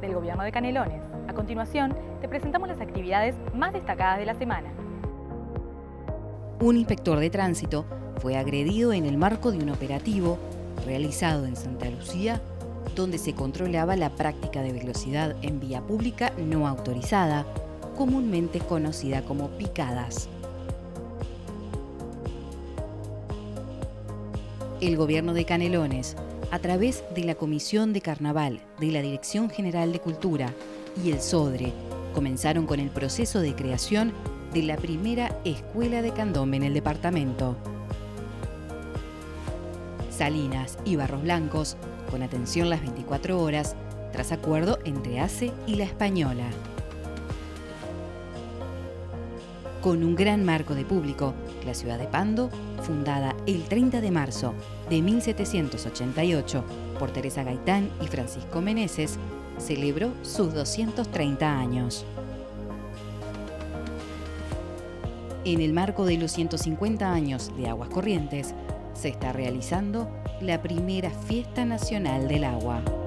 del Gobierno de Canelones. A continuación, te presentamos las actividades más destacadas de la semana. Un inspector de tránsito fue agredido en el marco de un operativo realizado en Santa Lucía, donde se controlaba la práctica de velocidad en vía pública no autorizada, comúnmente conocida como picadas. El gobierno de Canelones, a través de la Comisión de Carnaval de la Dirección General de Cultura y el SODRE, comenzaron con el proceso de creación de la primera escuela de candombe en el departamento. Salinas y Barros Blancos, con atención las 24 horas, tras acuerdo entre ACE y la Española. Con un gran marco de público, la ciudad de Pando, fundada el 30 de marzo de 1788 por Teresa Gaitán y Francisco Meneses, celebró sus 230 años. En el marco de los 150 años de Aguas Corrientes, se está realizando la primera Fiesta Nacional del Agua.